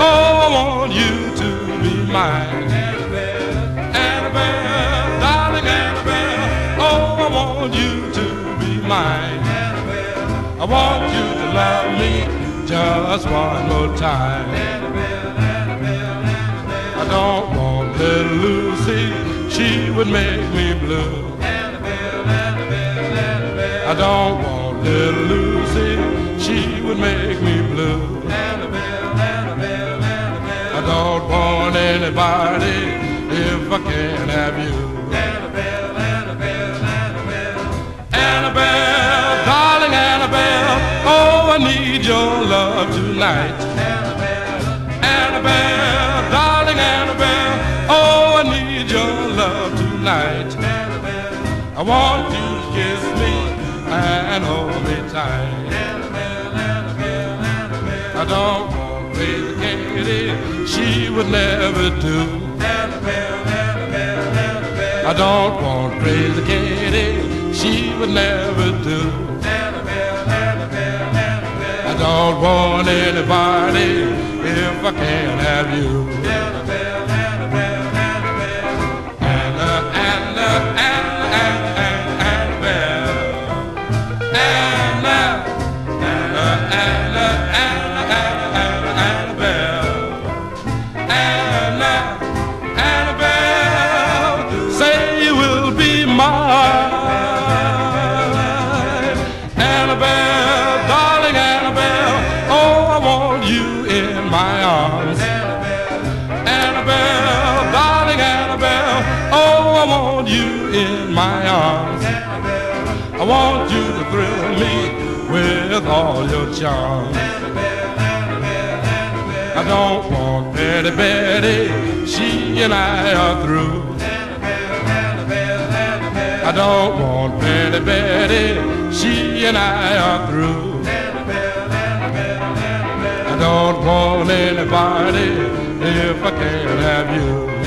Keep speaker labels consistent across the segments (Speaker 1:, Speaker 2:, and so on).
Speaker 1: Oh, I want you to be mine. Annabell, darling Annabell. Oh, I want you to be mine. Annabell, I want you to love me just one more time. Annabell, Annabell, Annabell. I don't want little Lucy, she would make me blue. Annabell, Annabell, Annabell. I don't want little Lucy, she would make me blue. Don't want anybody if I can't have you. Annabell, Annabell, Annabell. Annabell, darling Annabell, oh, I need your love tonight. Annabell, Annabell, darling Annabell, oh, I need your love tonight. Annabell, I want you to kiss me and hold me tight. Would never do. I don't want crazy Katie, she would never do. I don't want anybody if I can't have you. Anna, I want you in my arms. I want you to thrill me with all your charms. I don't want Betty Betty, she and I are through. I don't want Betty Betty, she and I are through. I don't want anybody if I can't have you.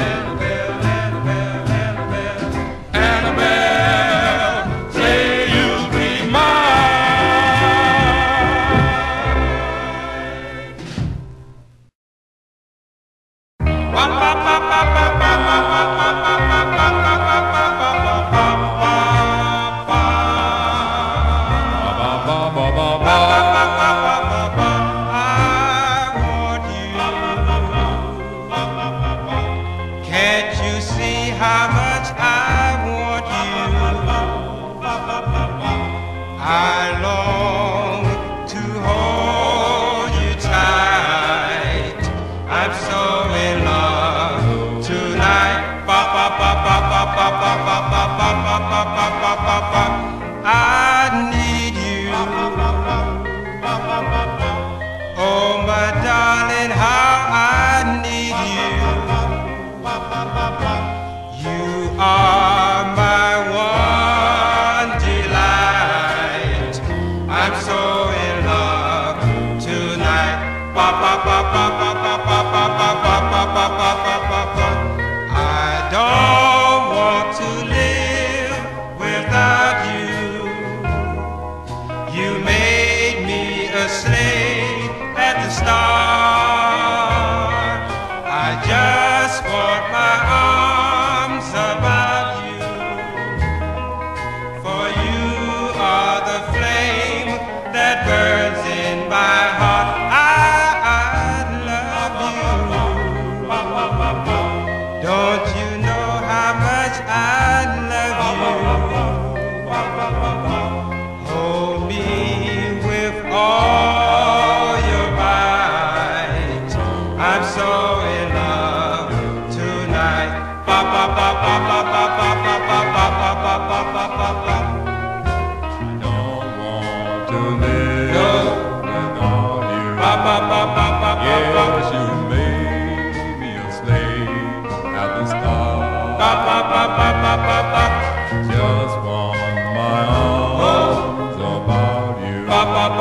Speaker 2: ba ba ba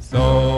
Speaker 2: So